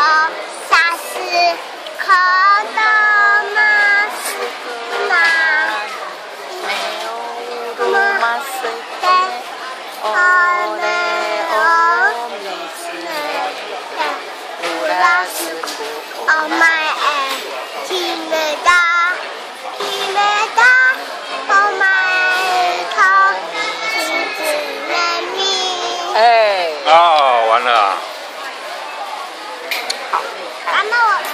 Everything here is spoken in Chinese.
哎사스커다+.好。啊那我